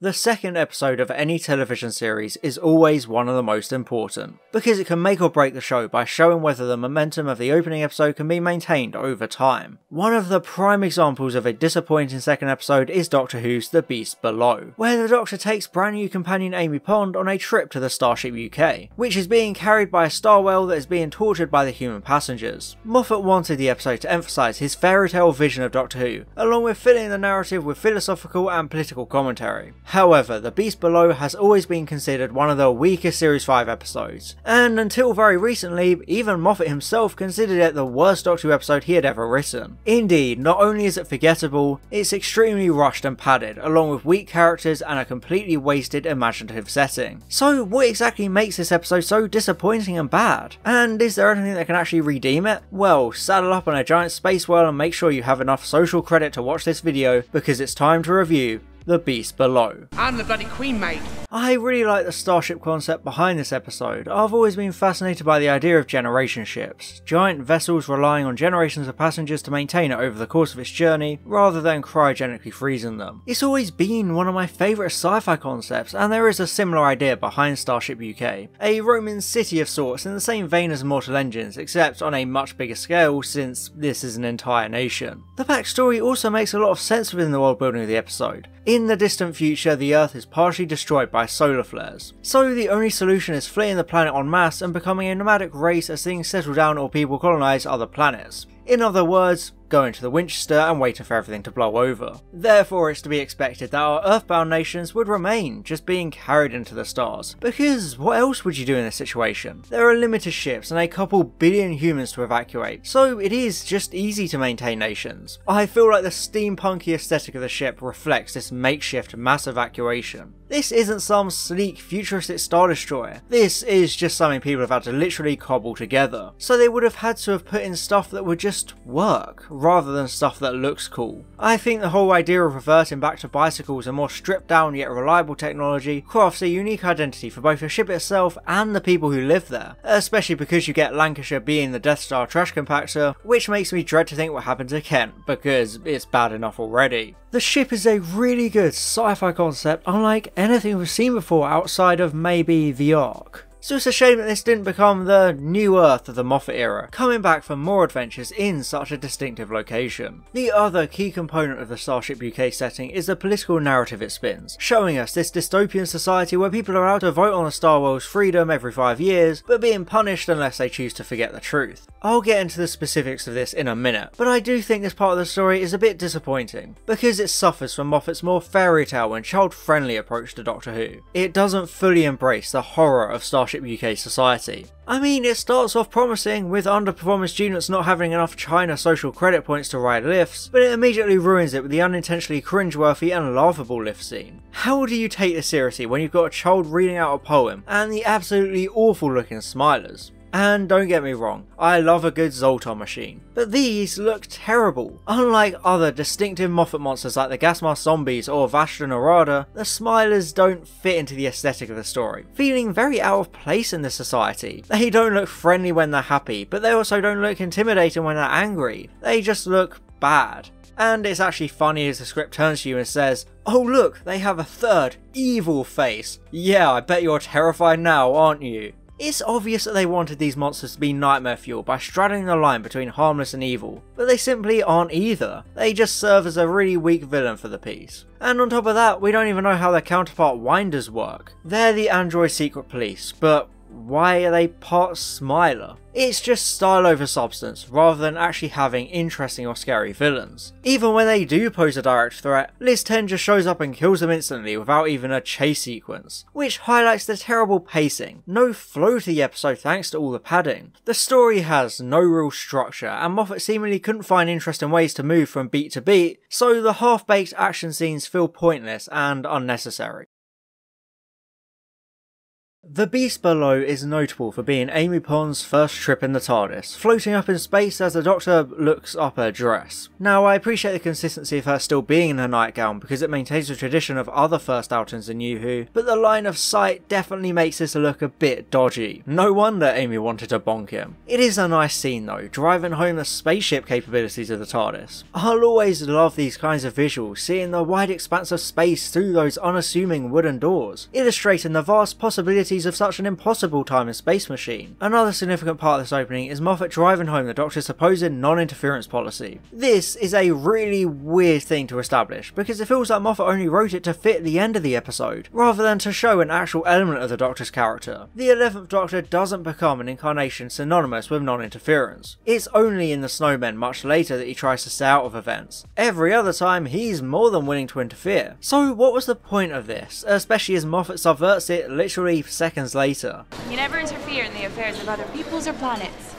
The second episode of any television series is always one of the most important, because it can make or break the show by showing whether the momentum of the opening episode can be maintained over time. One of the prime examples of a disappointing second episode is Doctor Who's The Beast Below, where the Doctor takes brand new companion Amy Pond on a trip to the Starship UK, which is being carried by a star whale that is being tortured by the human passengers. Moffat wanted the episode to emphasise his fairy tale vision of Doctor Who, along with filling the narrative with philosophical and political commentary. However, The Beast Below has always been considered one of the weakest Series 5 episodes, and until very recently, even Moffat himself considered it the worst Doctor Who episode he had ever written. Indeed, not only is it forgettable, it's extremely rushed and padded, along with weak characters and a completely wasted imaginative setting. So what exactly makes this episode so disappointing and bad? And is there anything that can actually redeem it? Well, saddle up on a giant space whale and make sure you have enough social credit to watch this video, because it's time to review the Beast Below. I'm the bloody queen, mate. I really like the starship concept behind this episode. I've always been fascinated by the idea of generation ships, giant vessels relying on generations of passengers to maintain it over the course of its journey, rather than cryogenically freezing them. It's always been one of my favourite sci-fi concepts, and there is a similar idea behind Starship UK, a Roman city of sorts in the same vein as Mortal Engines, except on a much bigger scale since this is an entire nation. The backstory also makes a lot of sense within the world building of the episode. In the distant future, the Earth is partially destroyed by solar flares. So the only solution is fleeing the planet en masse and becoming a nomadic race as things settle down or people colonise other planets. In other words, going to the Winchester and waiting for everything to blow over. Therefore, it's to be expected that our Earthbound nations would remain, just being carried into the stars. Because what else would you do in this situation? There are limited ships and a couple billion humans to evacuate, so it is just easy to maintain nations. I feel like the steampunky aesthetic of the ship reflects this makeshift mass evacuation. This isn't some sleek futuristic star destroyer, this is just something people have had to literally cobble together. So they would have had to have put in stuff that would just work, rather than stuff that looks cool. I think the whole idea of reverting back to bicycles and more stripped down yet reliable technology crafts a unique identity for both the ship itself and the people who live there, especially because you get Lancashire being the Death Star trash compactor, which makes me dread to think what happened to Kent, because it's bad enough already. The ship is a really good sci-fi concept unlike anything we've seen before outside of maybe the Ark. So it's a shame that this didn't become the new Earth of the Moffat era, coming back for more adventures in such a distinctive location. The other key component of the Starship UK setting is the political narrative it spins, showing us this dystopian society where people are allowed to vote on a star whale's freedom every five years, but being punished unless they choose to forget the truth. I'll get into the specifics of this in a minute, but I do think this part of the story is a bit disappointing, because it suffers from Moffat's more fairy tale and child-friendly approach to Doctor Who. It doesn't fully embrace the horror of Starship UK society. I mean, it starts off promising, with underperforming students not having enough China social credit points to ride lifts, but it immediately ruins it with the unintentionally cringeworthy and laughable lift scene. How do you take this seriously when you've got a child reading out a poem, and the absolutely awful looking smilers? And don't get me wrong, I love a good Zoltar machine, but these look terrible. Unlike other distinctive Moffat monsters like the gas mask zombies or Vashta Nerada, the Smilers don't fit into the aesthetic of the story, feeling very out of place in this society. They don't look friendly when they're happy, but they also don't look intimidating when they're angry. They just look bad. And it's actually funny as the script turns to you and says, Oh look, they have a third, evil face. Yeah, I bet you're terrified now, aren't you? It's obvious that they wanted these monsters to be nightmare fuel by straddling the line between harmless and evil, but they simply aren't either. They just serve as a really weak villain for the piece. And on top of that, we don't even know how their counterpart Winders work. They're the android secret police, but why are they part Smiler? It's just style over substance, rather than actually having interesting or scary villains. Even when they do pose a direct threat, Liz 10 just shows up and kills them instantly without even a chase sequence, which highlights the terrible pacing, no flow to the episode thanks to all the padding. The story has no real structure, and Moffat seemingly couldn't find interesting ways to move from beat to beat, so the half-baked action scenes feel pointless and unnecessary. The Beast Below is notable for being Amy Pond's first trip in the TARDIS, floating up in space as the Doctor looks up her dress. Now, I appreciate the consistency of her still being in her nightgown because it maintains the tradition of other first outings in New Who, but the line of sight definitely makes this look a bit dodgy. No wonder Amy wanted to bonk him. It is a nice scene though, driving home the spaceship capabilities of the TARDIS. I'll always love these kinds of visuals, seeing the wide expanse of space through those unassuming wooden doors, illustrating the vast possibilities of such an impossible time and space machine. Another significant part of this opening is Moffat driving home the Doctor's supposed non-interference policy. This is a really weird thing to establish, because it feels like Moffat only wrote it to fit the end of the episode, rather than to show an actual element of the Doctor's character. The 11th Doctor doesn't become an incarnation synonymous with non-interference. It's only in The Snowmen much later that he tries to stay out of events. Every other time, he's more than willing to interfere. So what was the point of this, especially as Moffat subverts it literally seconds later. You never interfere in the affairs of other peoples or planets.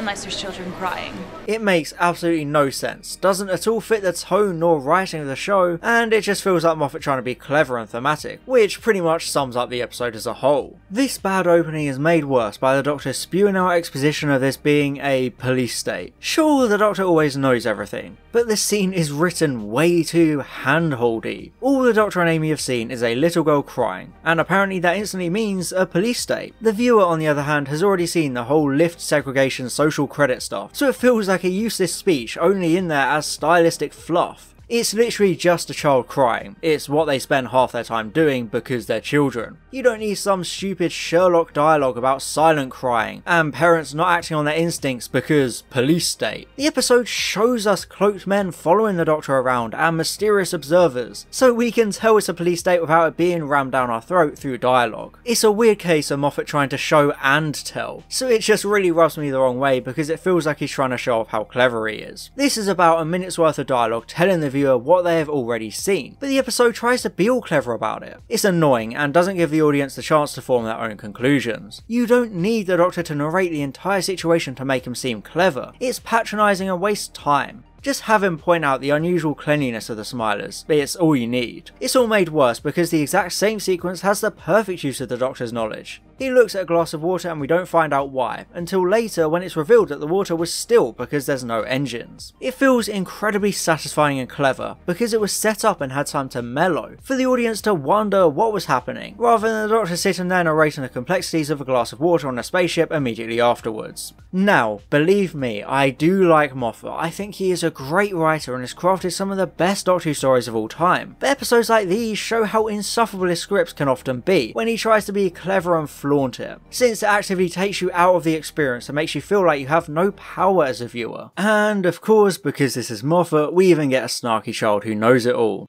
Unless there's children crying. It makes absolutely no sense, doesn't at all fit the tone nor writing of the show, and it just feels like Moffat trying to be clever and thematic, which pretty much sums up the episode as a whole. This bad opening is made worse by the Doctor spewing out exposition of this being a police state. Sure, the Doctor always knows everything, but this scene is written way too handholdy. All the Doctor and Amy have seen is a little girl crying, and apparently that instantly means a police state. The viewer, on the other hand, has already seen the whole lift segregation social credit stuff, so it feels like a useless speech only in there as stylistic fluff. It's literally just a child crying. It's what they spend half their time doing because they're children. You don't need some stupid Sherlock dialogue about silent crying and parents not acting on their instincts because police state. The episode shows us cloaked men following the doctor around and mysterious observers, so we can tell it's a police state without it being rammed down our throat through dialogue. It's a weird case of Moffat trying to show and tell, so it just really rubs me the wrong way because it feels like he's trying to show off how clever he is. This is about a minute's worth of dialogue telling the viewer what they have already seen, but the episode tries to be all clever about it. It's annoying and doesn't give the audience the chance to form their own conclusions. You don't need the Doctor to narrate the entire situation to make him seem clever. It's patronising and wastes time. Just have him point out the unusual cleanliness of the Smilers, it's all you need. It's all made worse because the exact same sequence has the perfect use of the Doctor's knowledge. He looks at a glass of water and we don't find out why, until later when it's revealed that the water was still because there's no engines. It feels incredibly satisfying and clever, because it was set up and had time to mellow, for the audience to wonder what was happening, rather than the Doctor sitting there narrating the complexities of a glass of water on a spaceship immediately afterwards. Now, believe me, I do like Moffat, I think he is a great writer and has crafted some of the best Doctor Who stories of all time, but episodes like these show how insufferable his scripts can often be, when he tries to be clever and flaunt it, since it actively takes you out of the experience and makes you feel like you have no power as a viewer. And of course, because this is Moffat, we even get a snarky child who knows it all.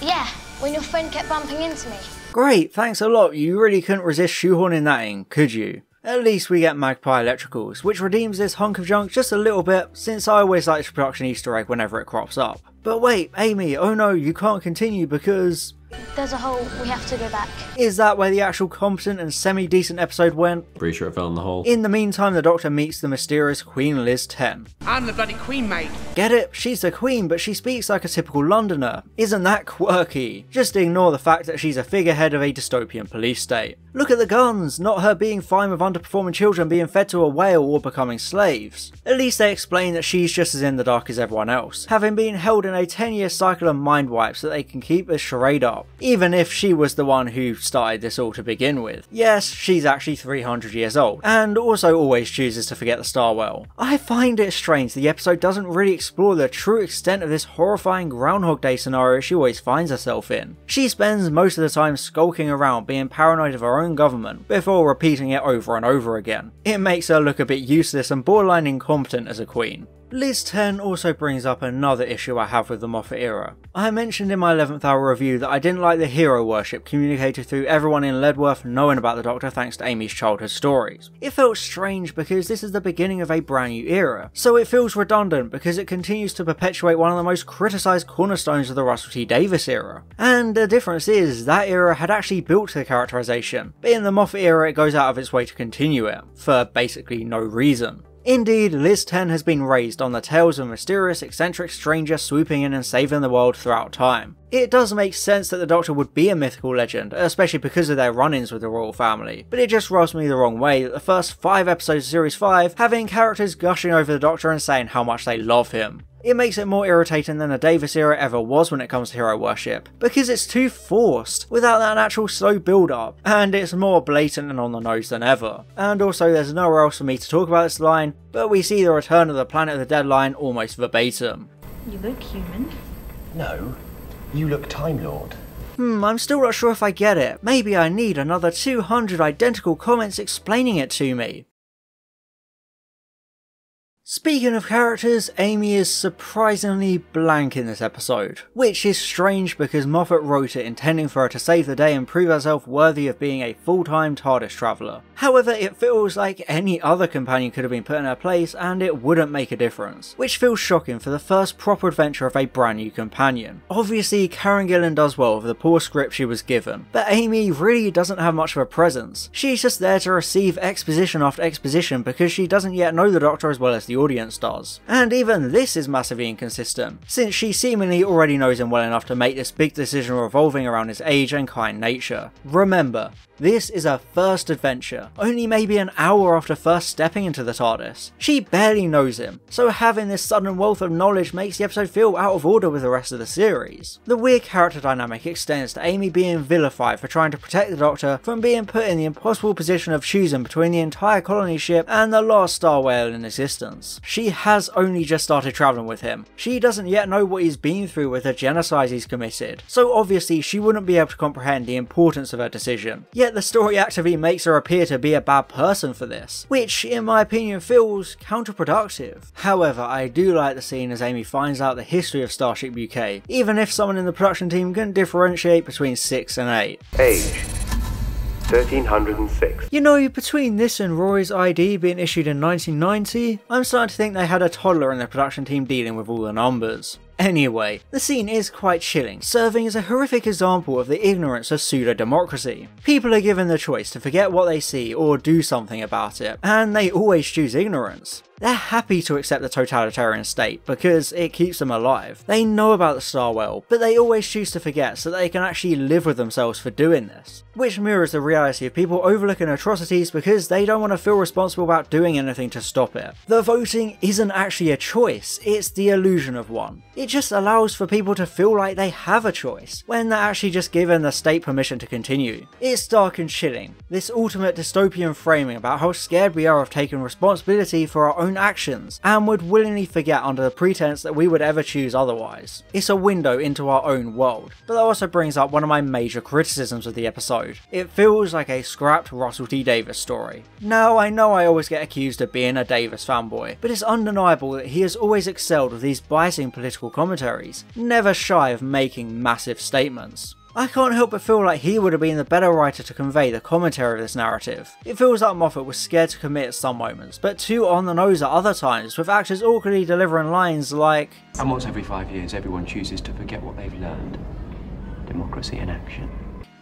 Yeah, when your friend kept bumping into me. Great, thanks a lot, you really couldn't resist shoehorning that in, could you? At least we get Magpie Electricals, which redeems this hunk of junk just a little bit, since I always like the production easter egg whenever it crops up. But wait, Amy, oh no, you can't continue because... There's a hole, we have to go back. Is that where the actual competent and semi-decent episode went? Pretty sure it fell in the hole. In the meantime, the Doctor meets the mysterious Queen Liz 10. I'm the bloody queen, mate. Get it? She's the Queen, but she speaks like a typical Londoner. Isn't that quirky? Just ignore the fact that she's a figurehead of a dystopian police state. Look at the guns, not her being fine with underperforming children being fed to a whale or becoming slaves. At least they explain that she's just as in the dark as everyone else, having been held in a 10 year cycle of mind wipes that they can keep a charade up, even if she was the one who started this all to begin with. Yes, she's actually 300 years old, and also always chooses to forget the star whale. I find it strange the episode doesn't really explore the true extent of this horrifying Groundhog Day scenario she always finds herself in. She spends most of the time skulking around being paranoid of her own government before repeating it over and over again. It makes her look a bit useless and borderline incompetent as a queen. Liz 10 also brings up another issue I have with the Moffat era. I mentioned in my 11th hour review that I didn't like the hero worship communicated through everyone in Leadworth knowing about the Doctor thanks to Amy's childhood stories. It felt strange because this is the beginning of a brand new era, so it feels redundant because it continues to perpetuate one of the most criticised cornerstones of the Russell T Davies era. And the difference is, that era had actually built the characterisation, but in the Moffat era it goes out of its way to continue it, for basically no reason. Indeed, Liz 10 has been raised on the tales of a mysterious, eccentric stranger swooping in and saving the world throughout time. It does make sense that the Doctor would be a mythical legend, especially because of their run-ins with the royal family, but it just rubs me the wrong way that the first 5 episodes of Series 5 having characters gushing over the Doctor and saying how much they love him. It makes it more irritating than the Davies era ever was when it comes to hero worship, because it's too forced, without that natural slow build up, and it's more blatant and on the nose than ever. And also there's nowhere else for me to talk about this line, but we see the return of the Planet of the Dead line almost verbatim. You look human. No, you look Time Lord. Hmm, I'm still not sure if I get it. Maybe I need another 200 identical comments explaining it to me. Speaking of characters, Amy is surprisingly blank in this episode, which is strange because Moffat wrote it intending for her to save the day and prove herself worthy of being a full-time TARDIS traveller. However, it feels like any other companion could have been put in her place and it wouldn't make a difference, which feels shocking for the first proper adventure of a brand new companion. Obviously, Karen Gillan does well with the poor script she was given, but Amy really doesn't have much of a presence. She's just there to receive exposition after exposition because she doesn't yet know the Doctor as well as the audience does. And even this is massively inconsistent, since she seemingly already knows him well enough to make this big decision revolving around his age and kind nature. Remember, this is her first adventure, only maybe an hour after first stepping into the TARDIS. She barely knows him, so having this sudden wealth of knowledge makes the episode feel out of order with the rest of the series. The weird character dynamic extends to Amy being vilified for trying to protect the Doctor from being put in the impossible position of choosing between the entire colony ship and the last star whale in existence. She has only just started travelling with him. She doesn't yet know what he's been through with the genocide he's committed, so obviously she wouldn't be able to comprehend the importance of her decision. Yet the story actively makes her appear to be a bad person for this, which in my opinion feels counterproductive. However, I do like the scene as Amy finds out the history of Starship UK, even if someone in the production team can differentiate between 6 and 8. Age 1306. You know, between this and Rory's ID being issued in 1990, I'm starting to think they had a toddler in the production team dealing with all the numbers. Anyway, the scene is quite chilling, serving as a horrific example of the ignorance of pseudo-democracy. People are given the choice to forget what they see or do something about it, and they always choose ignorance. They're happy to accept the totalitarian state because it keeps them alive. They know about the Star Whale, but they always choose to forget so they can actually live with themselves for doing this. Which mirrors the reality of people overlooking atrocities because they don't want to feel responsible about doing anything to stop it. The voting isn't actually a choice, it's the illusion of one. It just allows for people to feel like they have a choice, when they're actually just given the state permission to continue. It's dark and chilling, this ultimate dystopian framing about how scared we are of taking responsibility for our own actions and would willingly forget under the pretense that we would ever choose otherwise. It's a window into our own world, but that also brings up one of my major criticisms of the episode. It feels like a scrapped Russell T Davies story. Now, I know I always get accused of being a Davies fanboy, but it's undeniable that he has always excelled with these biasing political commentaries, never shy of making massive statements. I can't help but feel like he would have been the better writer to convey the commentary of this narrative. It feels like Moffat was scared to commit at some moments, but too on the nose at other times, with actors awkwardly delivering lines like, And once every five years, everyone chooses to forget what they've learned. Democracy in action.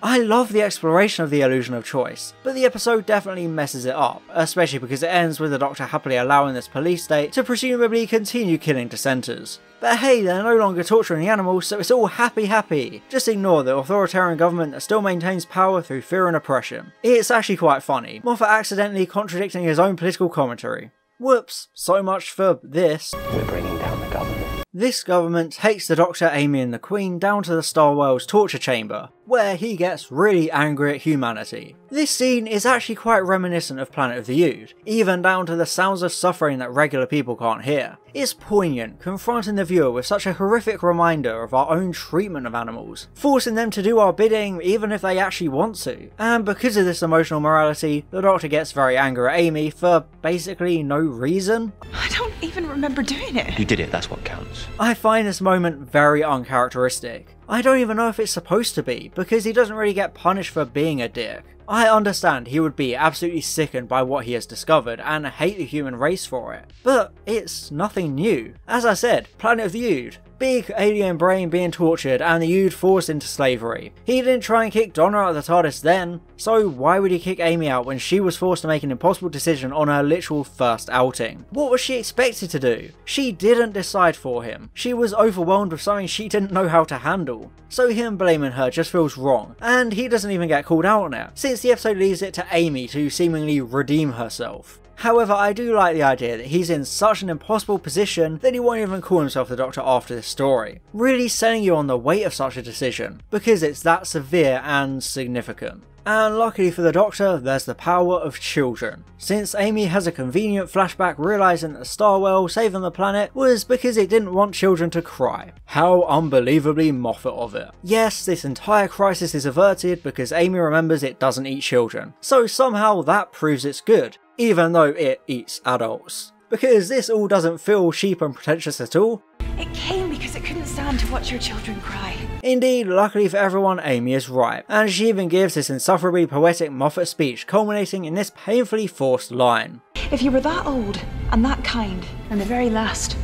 I love the exploration of the illusion of choice, but the episode definitely messes it up, especially because it ends with the Doctor happily allowing this police state to presumably continue killing dissenters. But hey, they're no longer torturing the animals, so it's all happy happy. Just ignore the authoritarian government that still maintains power through fear and oppression. It's actually quite funny, Moffat accidentally contradicting his own political commentary. Whoops, so much for this. We're bringing down the government. This government takes the Doctor, Amy and the Queen down to the Star Whale's torture chamber, where he gets really angry at humanity. This scene is actually quite reminiscent of Planet of the Ood, even down to the sounds of suffering that regular people can't hear. It's poignant, confronting the viewer with such a horrific reminder of our own treatment of animals, forcing them to do our bidding even if they actually want to. And because of this emotional morality, the Doctor gets very angry at Amy for basically no reason. I don't even remember doing it. You did it, that's what counts. I find this moment very uncharacteristic. I don't even know if it's supposed to be, because he doesn't really get punished for being a dick. I understand he would be absolutely sickened by what he has discovered and hate the human race for it, but it's nothing new. As I said, Planet of the Ood, big alien brain being tortured and the Ood forced into slavery. He didn't try and kick Donna out of the TARDIS then, so why would he kick Amy out when she was forced to make an impossible decision on her literal first outing? What was she expected to do? She didn't decide for him. She was overwhelmed with something she didn't know how to handle. So him blaming her just feels wrong, and he doesn't even get called out on it, since the episode leaves it to Amy to seemingly redeem herself. However, I do like the idea that he's in such an impossible position that he won't even call himself the Doctor after this story, really selling you on the weight of such a decision, because it's that severe and significant. And luckily for the Doctor, there's the power of children. Since Amy has a convenient flashback realising that Star Whale saving the planet was because it didn't want children to cry. How unbelievably Moffat of it. Yes, this entire crisis is averted because Amy remembers it doesn't eat children, so somehow that proves it's good, even though it eats adults. Because this all doesn't feel cheap and pretentious at all, It came because it couldn't stand to watch your children cry. Indeed, luckily for everyone, Amy is right, and she even gives this insufferably poetic Moffat speech culminating in this painfully forced line. If you were that old and that kind, and the very last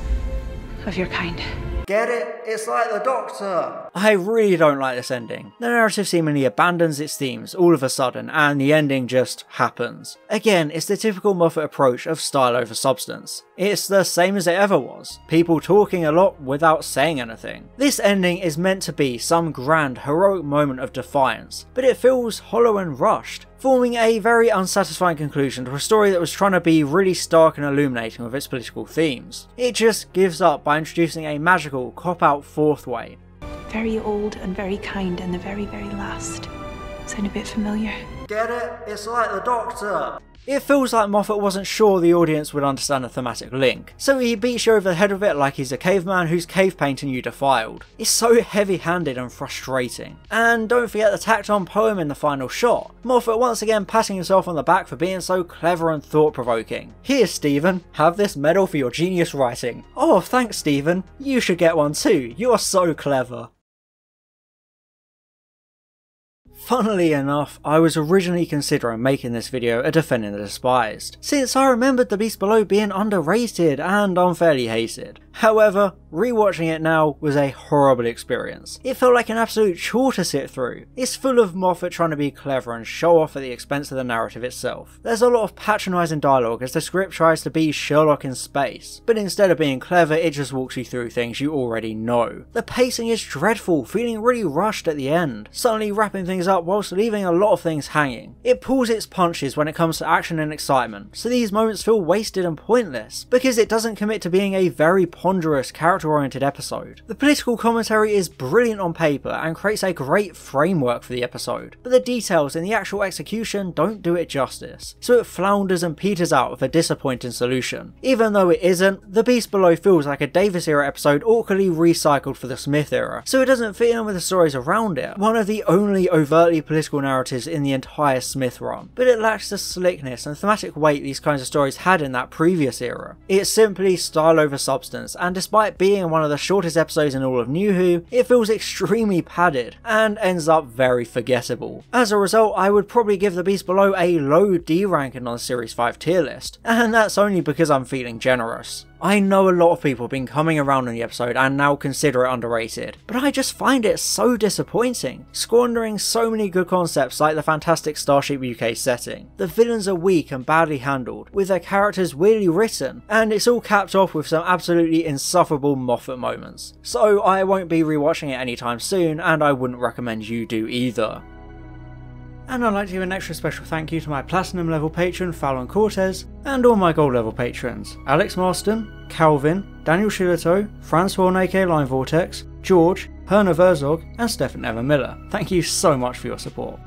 of your kind. Get it? It's like the Doctor! I really don't like this ending. The narrative seemingly abandons its themes all of a sudden, and the ending just happens. Again, it's the typical Moffat approach of style over substance. It's the same as it ever was, people talking a lot without saying anything. This ending is meant to be some grand, heroic moment of defiance, but it feels hollow and rushed forming a very unsatisfying conclusion to a story that was trying to be really stark and illuminating with its political themes. It just gives up by introducing a magical, cop out fourth way. Very old and very kind, and the very, very last. Sound a bit familiar? Get it? It's like the Doctor! It feels like Moffat wasn't sure the audience would understand the thematic link, so he beats you over the head with it like he's a caveman whose cave painting you defiled. It's so heavy handed and frustrating. And don't forget the tacked on poem in the final shot. Moffat once again patting himself on the back for being so clever and thought provoking. Here, Steven, have this medal for your genius writing. Oh, thanks, Steven. You should get one too. You're so clever. Funnily enough, I was originally considering making this video a Defending the Despised, since I remembered The Beast Below being underrated and unfairly hated. However, rewatching it now was a horrible experience. It felt like an absolute chore to sit through. It's full of Moffat trying to be clever and show off at the expense of the narrative itself. There's a lot of patronising dialogue as the script tries to be Sherlock in space, but instead of being clever, it just walks you through things you already know. The pacing is dreadful, feeling really rushed at the end, suddenly wrapping things up whilst leaving a lot of things hanging. It pulls its punches when it comes to action and excitement, so these moments feel wasted and pointless, because it doesn't commit to being a very ponderous, character-oriented episode. The political commentary is brilliant on paper and creates a great framework for the episode, but the details in the actual execution don't do it justice, so it flounders and peters out with a disappointing solution. Even though it isn't, The Beast Below feels like a Davies era episode awkwardly recycled for the Smith era, so it doesn't fit in with the stories around it, one of the only overtly political narratives in the entire Smith run, but it lacks the slickness and thematic weight these kinds of stories had in that previous era. It's simply style over substance, and despite being one of the shortest episodes in all of New Who, it feels extremely padded, and ends up very forgettable. As a result, I would probably give The Beast Below a low D ranking on the Series 5 tier list, and that's only because I'm feeling generous. I know a lot of people have been coming around on the episode and now consider it underrated, but I just find it so disappointing, squandering so many good concepts like the fantastic Starship UK setting. The villains are weak and badly handled, with their characters weirdly written, and it's all capped off with some absolutely insufferable Moffat moments. So I won't be rewatching it anytime soon, and I wouldn't recommend you do either. And I'd like to give an extra special thank you to my Platinum level patron Fallon Cortez, and all my Gold level patrons Alex Marston, Calvin, Daniel Shillito, Francois aka Line Vortex, George, Herna Verzog, and Stefan Ever Miller. Thank you so much for your support.